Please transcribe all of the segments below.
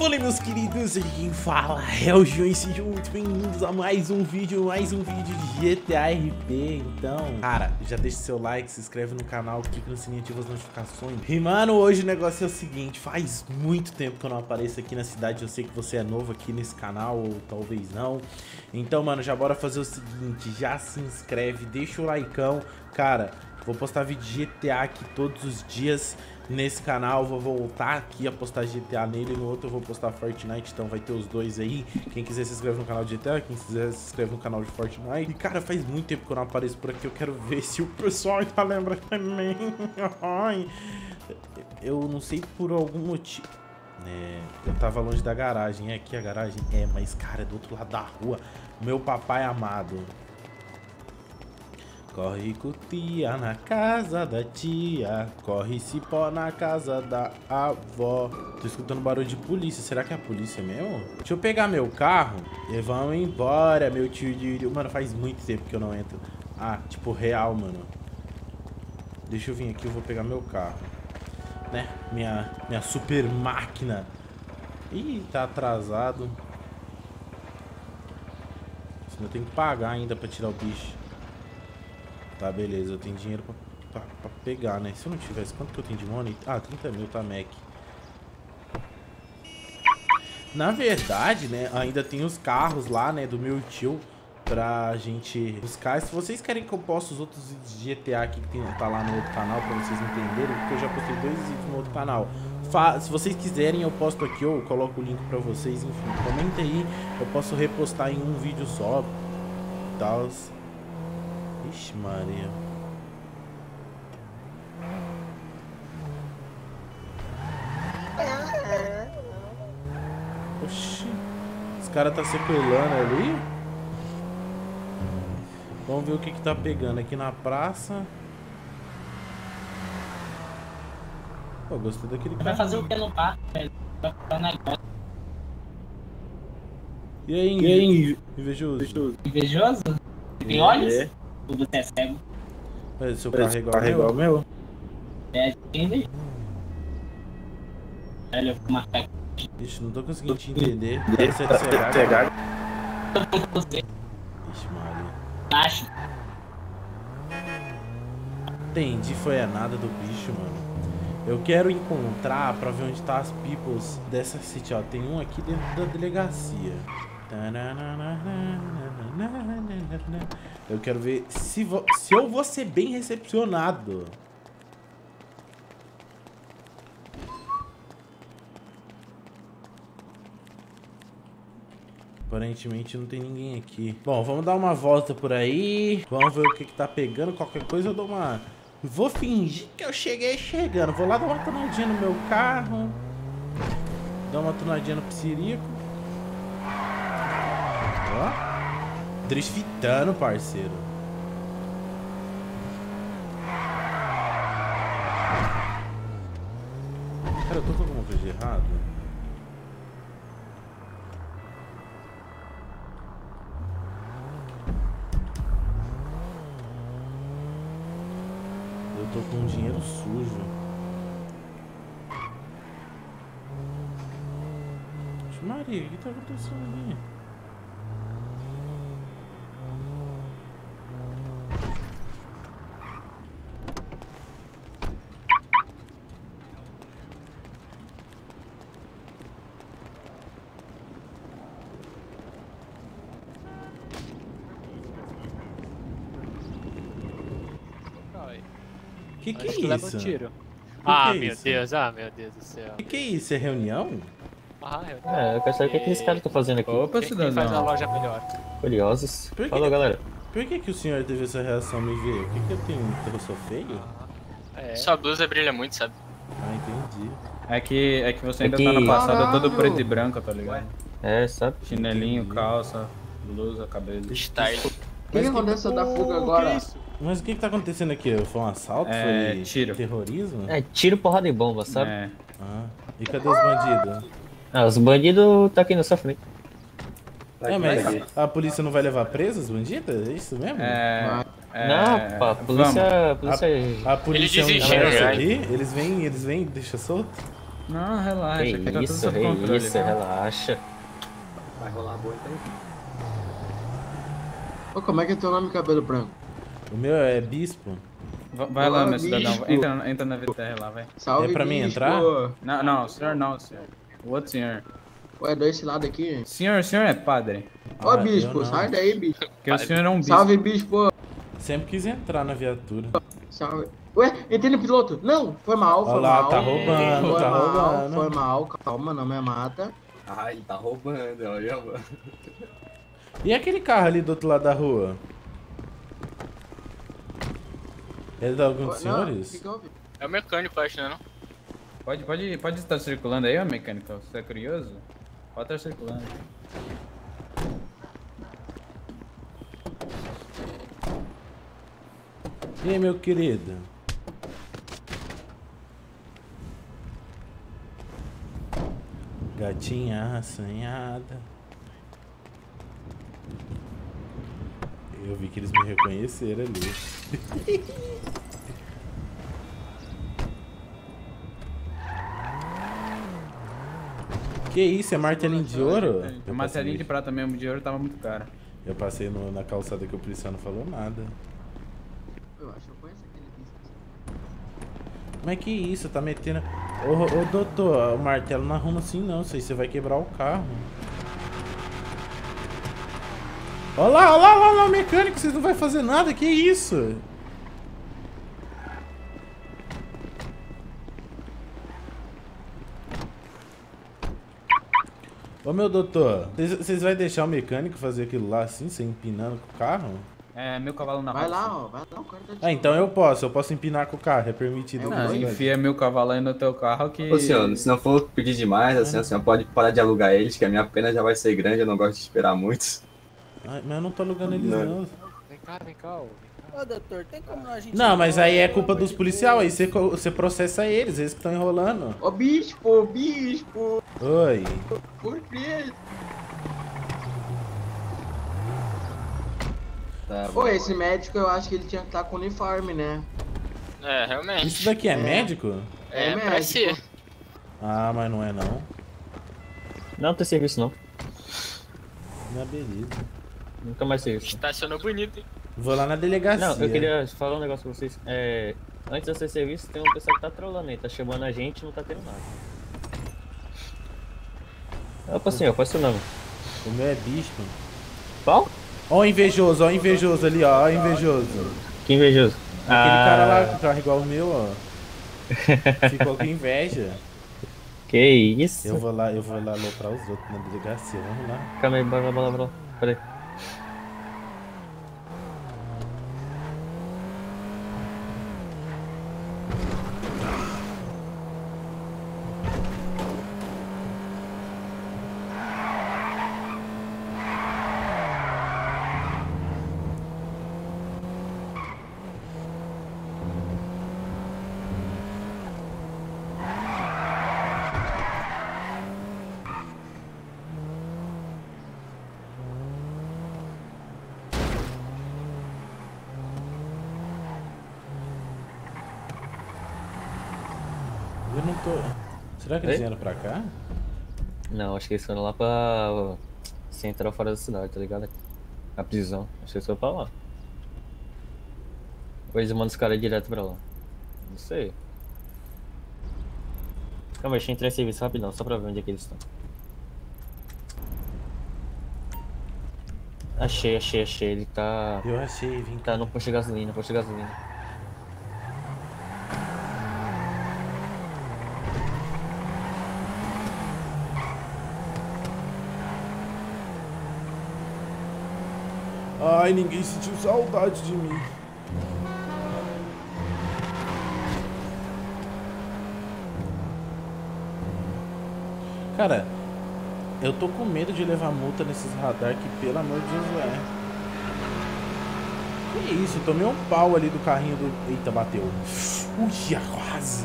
Fala meus queridos, aqui quem fala é o João e sejam muito bem-vindos a mais um vídeo, mais um vídeo de GTA RP Então, cara, já deixa seu like, se inscreve no canal, clica no sininho, ativa as notificações. E mano, hoje o negócio é o seguinte, faz muito tempo que eu não apareço aqui na cidade Eu sei que você é novo aqui nesse canal, ou talvez não. Então, mano, já bora fazer o seguinte, já se inscreve, deixa o likeão. Cara, vou postar vídeo de GTA aqui todos os dias nesse canal, vou voltar aqui a postar GTA nele, no outro eu vou postar Fortnite, então vai ter os dois aí. Quem quiser se inscreve no canal de GTA, quem quiser se inscreve no canal de Fortnite. E cara, faz muito tempo que eu não apareço por aqui, eu quero ver se o pessoal ainda lembra também. eu não sei por algum motivo. É, eu tava longe da garagem, é aqui a garagem? É, mas cara, é do outro lado da rua. Meu papai amado. Corre cutia na casa da tia, corre cipó na casa da avó. Tô escutando barulho de polícia, será que é a polícia mesmo? Deixa eu pegar meu carro e vamos embora, meu tio de... Mano, faz muito tempo que eu não entro. Ah, tipo, real, mano. Deixa eu vir aqui, eu vou pegar meu carro. Né? Minha, minha super máquina. Ih, tá atrasado. Eu tenho que pagar ainda pra tirar o bicho. Tá, beleza. Eu tenho dinheiro pra, pra, pra, pegar, né? Se eu não tivesse... Quanto que eu tenho de money? Ah, 30 mil, tá, Mac. Na verdade, né? Ainda tem os carros lá, né? Do meu tio pra gente buscar. Se vocês querem que eu poste os outros vídeos de GTA aqui que tem, tá lá no outro canal pra vocês entenderem, porque eu já postei dois vídeos no outro canal. Fa se vocês quiserem, eu posto aqui ou coloco o link pra vocês, enfim. Comenta aí, eu posso repostar em um vídeo só. Tal. Ixi, Maria. Oxi. Os caras tá sequelando ali. Vamos ver o que que tá pegando aqui na praça. Pô, gostei daquele cara. Vai fazer o que no parque, velho? Vai ficar na E aí, e aí, invejoso? Invejoso? Tem é. Tudo é cego. Mas seu carro é igual, carro igual ao meu? É, tem Velho, eu vou marcar aqui. Ixi, não tô conseguindo te entender. Deve ser de cegado. Ixi, Maria. Acho. Entendi, foi a nada do bicho, mano. Eu quero encontrar pra ver onde tá as peoples dessa city, ó. Tem um aqui dentro da delegacia. Eu quero ver se, se eu vou ser bem recepcionado. Aparentemente não tem ninguém aqui. Bom, vamos dar uma volta por aí. Vamos ver o que, que tá pegando. Qualquer coisa eu dou uma... Vou fingir que eu cheguei chegando. Vou lá dar uma tonadinha no meu carro. Dar uma tonadinha no psirico. Ó. Driftando, parceiro. Cara, eu tô com alguma coisa de errado? Eu tô com dinheiro sujo. Maria, o que tá acontecendo ali? Que que é isso? Leva um tiro. Que ah, que é meu isso? Deus, ah, meu Deus do céu. Que que é isso? É reunião? Ah, reunião. É, eu quero saber o que, é que esse cara tá fazendo aqui. Opa, quem, quem faz a loja melhor? Curiosos. Por que, Falou, galera. Por que que o senhor teve essa reação me ver? O que que eu tenho? Que eu sou feio? Ah, é. Sua blusa brilha muito, sabe? Ah, entendi. É que, é que você ainda É que- tá na passada todo preto e branco, tá ligado? É, sabe? Chinelinho, Entendi. calça, blusa, cabelo. Style. O que aconteceu da fuga Ô, agora? que? Mas o que que tá acontecendo aqui? Foi um assalto? É, Foi tiro. terrorismo? É, tiro, porrada e bomba, sabe? É. Ah, e cadê os bandidos? Ah, os bandidos tá aqui na sua frente. É, mas a polícia não vai levar preso os bandidos? É isso mesmo? É. é Não, pá, a polícia. A polícia. A polícia Ele não desistiu, vai né? aqui? Eles vêm, eles vêm, deixa solto? Não, relaxa. Que aqui tá tudo isso, sob que controle. isso, relaxa. Vai rolar boa então. Ô, como é que é teu nome, cabelo branco? O meu é bispo. Va- Vai lá, Ô, meu cidadão. Entra, entra na VTR lá, vai. Salve, É pra mim entrar? Não, não, senhor não, senhor. O outro senhor. Ué, desse lado aqui. Senhor, senhor é padre. Ô, Ah, bispo, sai daí, bicho. Porque o senhor é um bispo. Salve, bispo. Sempre quis entrar na viatura. Salve. Ué, entrei no piloto. Não, foi mal, foi Olha lá, mal. tá roubando, foi tá mal, roubando. Foi mal, calma, não me mata. Ah, ele tá roubando, olha, mano. E aquele carro ali do outro lado da rua? Ele dá algum dos senhores? É o mecânico, acho, né? Não? Pode, pode, pode estar circulando aí, ó, mecânico. Você é curioso? Pode estar circulando. E aí, meu querido? Gatinha assanhada. Eu vi que eles me reconheceram ali. que isso? É martelinho de ouro? O Eu martelinho de prata mesmo de ouro tava muito caro. eu passei no- na calçada que o policial não falou nada. Eu acho que eu conheço aquele. Mas que isso, tá metendo. Ô, ô doutor, o martelo não arruma assim não, sei você vai quebrar o carro. Olha lá, olha lá, olha lá, o mecânico, vocês não vai fazer nada, que isso? Ô meu doutor, vocês- vai deixar o mecânico fazer aquilo lá assim, você empinando com o carro? É, mil cavalos na Vai roça. lá, ó, vai lá, o cara tá Ah, então eu posso, eu posso empinar com o carro, é permitido. É, Não, enfia mil cavalos aí no teu carro que... Ô, senhor, se não for pedir demais, assim, a senhora pode parar de alugar eles, que a minha pena já vai ser grande, eu não gosto de esperar muito. Ai, mas eu não tô alugando eles Não. não. Vem cá, vem cá. ô. Ô, doutor, tem como a gente... Não, mas aí é culpa dos boa? aí você, você processa eles, eles que estão enrolando. Ô, bispo, bispo, Oi. por quê? Tá Ô, esse médico eu acho que ele tinha que estar com uniforme, né? É, realmente. Isso daqui é, É. médico? É, é parece médico. ser. Ah, mas não é não. Não tem serviço não. Não é beleza. Nunca mais serviço. Estacionou bonito, hein? Vou lá na delegacia. Não, eu queria falar um negócio pra vocês. É, antes de eu ser serviço, tem um pessoal que tá trolando aí, tá chamando a gente e não tá tendo nada. Opa, senhor, qual é o seu nome? O meu é bispo. Qual? Ó o invejoso, ó o invejoso ali, ó, ó o invejoso. Que invejoso. Aquele Ah, cara lá com carro igual o meu, ó. Ficou com inveja. Que isso? Eu vou lá, eu vou lá aloprar os outros na delegacia, vamos lá. Calma aí, bora lá, bora lá, bora lá. Eu não tô. Será que eles vieram pra cá? Não, acho que eles foram lá pra central fora da cidade, tá ligado? A prisão. Acho que eles foram pra lá. Ou eles mandam os caras direto pra lá. Não sei. Calma, deixa eu entrar em serviço rapidão, só pra ver onde é que eles estão. Achei, achei, achei. Ele tá. Eu achei, vim. Tá no posto de gasolina, posto de gasolina. Ai, ninguém sentiu saudade de mim. Cara, eu tô com medo de levar multa nesses radar que, pelo amor de Deus, é. Que isso, tomei um pau ali do carrinho do. Eita, bateu. Ui, quase.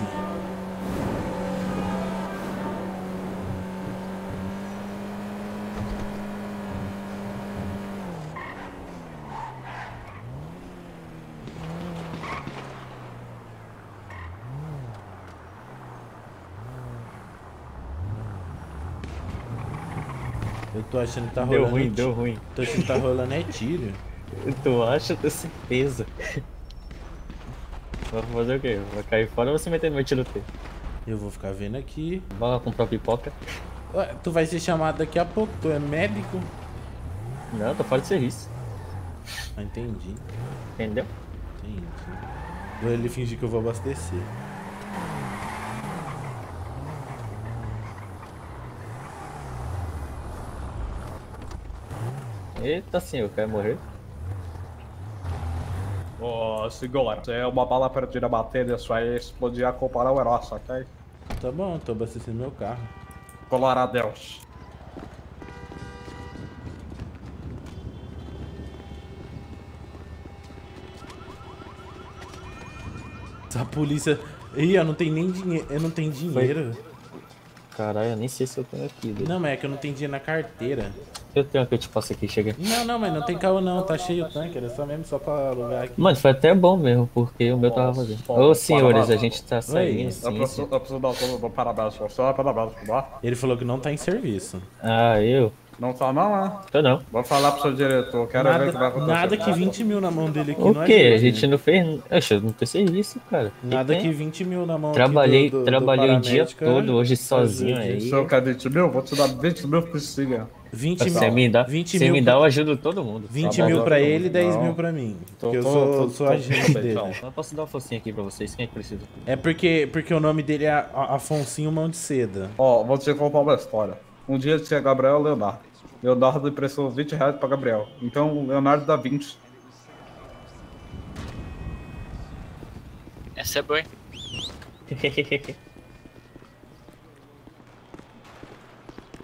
Tô achando que tá Deu rolando. ruim, ti- deu ruim. Tô achando que tá rolando é tiro. Tu acha? Tenho certeza. Vai fazer o quê? Vai cair fora ou você meter no meu tiroteio? Eu vou ficar vendo aqui. Vai comprar pipoca? Ué, tu vai ser chamado daqui a pouco, tu é médico? Não, tô fora de serviço. Ah, entendi, Entendeu? entendi. Vou ele fingir que eu vou abastecer. Eita senhor, quer morrer? Ô, senhor, se uma bala perdida bater nisso aí, explodir a culpa não é nossa, ok? Tá bom, tô abastecendo meu carro. Glória a Deus. Essa polícia. Ih, eu não tenho nem dinheiro. Eu não tenho dinheiro. Caralho, eu nem sei se eu tenho aqui. Não, mas é que eu não tenho dinheiro na carteira. Eu tenho que eu te passo aqui, chega. Não, não, mas não tem carro não, tá cheio o tanque, era só mesmo só pra alugar aqui. Mano, foi até bom mesmo, porque o meu tava vazio. Ô senhores, a gente tá Eu saindo, sim, preciso, sim. eu preciso dar mundo parabéns pra você, parabéns pra você. Ele falou que não tá em serviço. Ah, eu? Não tá não, né? Tô não. Vou falar pro seu diretor, quero ver o que vai Nada, acontecer. nada que 20 mil na mão dele aqui O não quê? ajuda, A gente não fez. Oxe, eu não tenho serviço, cara. Nada que tem? 20 mil na mão aqui Trabalhei, do, do, do trabalhei o dia todo é- hoje sozinho ajude. aí. Se eu quer 20 mil, vou te dar 20 mil por siga. 20 Você mil, me dá, 20 você mil me dá, eu ajudo todo mundo. 20 Tá bom, mil pra ele e 10 Não. mil pra mim. Tô- Porque eu tô- sou, tô- sou agente tô- dele. então. Eu posso dar uma focinha aqui pra vocês, quem é que precisa? É porque, porque o nome dele é Afonsinho Mão de Seda. Ó, vou te contar uma história. Um dia tinha Gabriel e Leonardo. Leonardo emprestou 20 reais pra Gabriel. Então o Leonardo dá 20. Essa é boa, hein?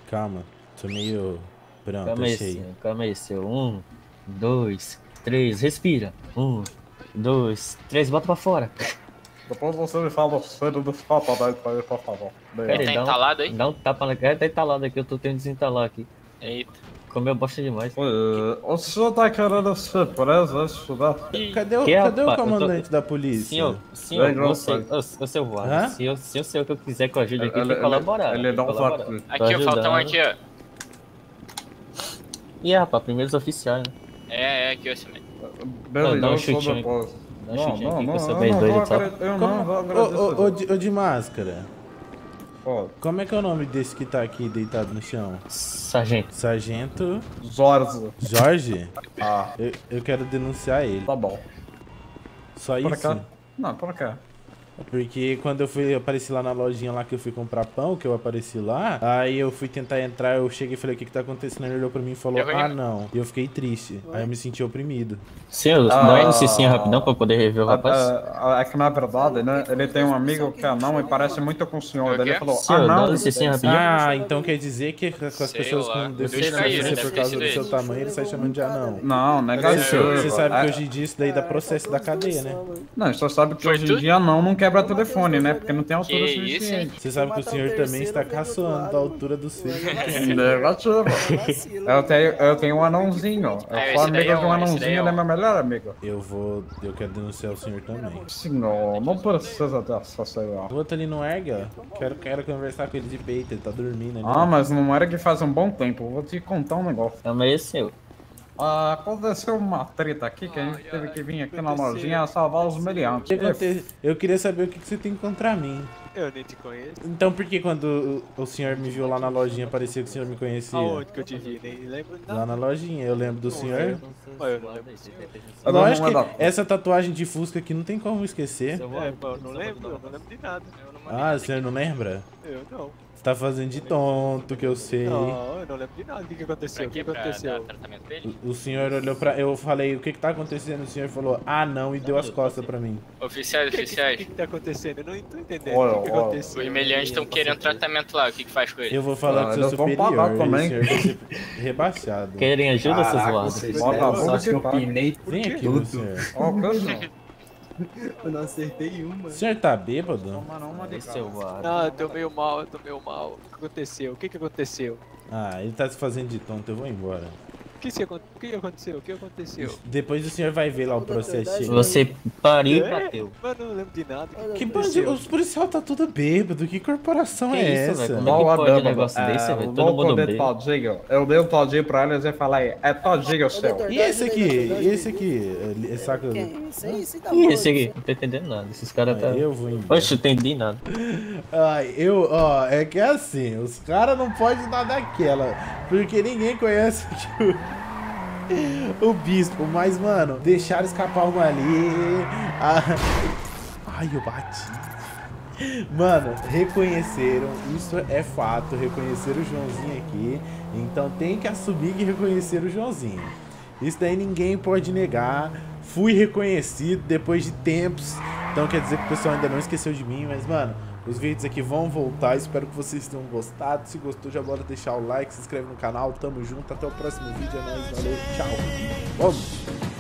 Calma, tô meio... Pronto, Calma aí, achei. senhor, calma aí, seu. Um, dois, três, respira. Um, dois, três, bota pra fora. Depois você me fala o cedo dos papadas pra ele, por favor. Aí, Tá entalado aí? Dá um tapa na cara, tá entalado aqui, eu tô tentando desentalar aqui. Eita. Comeu bosta demais. Uh, o senhor tá querendo ser preso antes de estudar? Cadê o, Que, cadê o? Eu tô- comandante da polícia? Senhor, senhor, Vem, você, Hã? guarda, se eu, se eu sei o que eu quiser que eu ajude aqui, tem Ele- que colaborar. ele- ele dá que um. Aqui, ó, um aqui, ó. Ih, rapaz, primeiros oficiais, né? É, é, um eu chutinho aí. depois. Dá um Não, chutinho não, aqui que não, eu não vou Eu Como... não vou Ô, agradecer. ô, ô, de, ô, de máscara. Ó, Como é que é o nome desse que tá aqui deitado no chão? Sargento. Sargento Jorge. Jorge? Ah, Eu, eu quero denunciar ele. tá bom. Só Por isso? cá? Não, por cá. Porque quando eu fui, apareci lá na lojinha lá que eu fui comprar pão, que eu apareci lá, aí eu fui tentar entrar, eu cheguei e falei, o que que tá acontecendo? Ele olhou pra mim e falou, ah não. E eu fiquei triste. Aí eu me senti oprimido. Ah. dá uma licencinha rapidão pra eu poder rever o rapaz. Ah, ah, É que na verdade, né? Ele tem um amigo que é anão e parece muito com o senhor. Daí Ele falou, ah não. Ah, então quer dizer que com as pessoas com deficiência por causa do seu tamanho, ele sai chamando de anão. Não, negativo. você sabe que É, hoje em dia isso daí dá processo da cadeia, né? Não, só sabe que hoje em dia não, não quebra telefone, né? Porque não tem Que altura isso, hein? suficiente. Você sabe que o o senhor também está caçoando da altura do seu. Negativo. Eu tenho, eu tenho um anãozinho. Eu É, sou daí amigo é de um anãozinho, é ele é meu melhor amigo. Eu vou. Eu quero denunciar o senhor também. Senhor, não precisa dessa, senhor. O outro ali não erga, ó. Quero, quero conversar com ele de peito, ele tá dormindo ali. Ah, mas não era que faz um bom tempo. Vou te contar um negócio. Senhor. Ah, aconteceu uma treta aqui que a gente teve que vir aqui na lojinha salvar os meliantes. Eu queria saber o que você tem contra mim. Eu nem te conheço. Então por que quando o senhor me viu lá na lojinha parecia que o senhor me conhecia? Aonde que eu te vi? Nem lembro de Lá nada. na lojinha, eu lembro do senhor. Pô, eu não lembro. Eu não Lógico a- que essa tatuagem de Fusca aqui não tem como esquecer. É, eu não lembro, eu não lembro de nada. Ah, o senhor não lembra? Não. Você tá fazendo de tonto, que eu sei. Não, eu não lembro de nada. O que, que aconteceu? Pra O que, aconteceu? O o senhor olhou pra. Eu falei, o que que tá acontecendo? O senhor falou, ah não, e deu as costas pra mim. Oficiais, O que, que, oficiais. tá acontecendo? Eu não tô entendendo. Olha, o que, que aconteceu? Os meliantes estão querendo tratamento lá, o que que faz com ele? Eu vou falar Ah, com o seu eles superior. pagar o também. senhor rebaixado. Querem ajuda, seus a só que eu que paga. pinei Vem aqui, senhor. Eu não acertei uma. O senhor tá bêbado? Toma não, uma de. Ah, eu tô meio mal, eu tô meio mal. O que aconteceu? O que, que aconteceu? Ah, ele tá se fazendo de tonto, eu vou embora. Que, se que aconteceu? O que aconteceu? Depois o senhor vai ver lá o processo. Você pariu e É? bateu. Não lembro de nada. Que doutor, bandido, os policial tá tudo bêbado. Que corporação Que é isso, essa? velho? Como é que pode um negócio desse, velho? Todo mundo bebe. todinho. Eu dei o todinho pra eles e falei, é todinho seu. E esse aqui? doutor, E esse aqui? Tá E esse aqui? Não tô entendendo nada. Esses caras tá. Eu vou embora. Oxe, eu entendi nada. Ai, eu, ó, é que é assim, os caras não podem dar daquela, porque ninguém conhece o, o bispo, mas, mano, deixaram escapar uma ali. ah, ai, eu bati. Mano, reconheceram, isso é fato, reconheceram o Joãozinho aqui, então tem que assumir que reconheceram o Joãozinho. Isso daí ninguém pode negar. Fui reconhecido depois de tempos. Então quer dizer que o pessoal ainda não esqueceu de mim, mas mano, os vídeos aqui vão voltar. Espero que vocês tenham gostado. Se gostou, já bora deixar o like, se inscreve no canal. Tamo junto, até o próximo vídeo. É nóis, valeu, tchau. Vamos!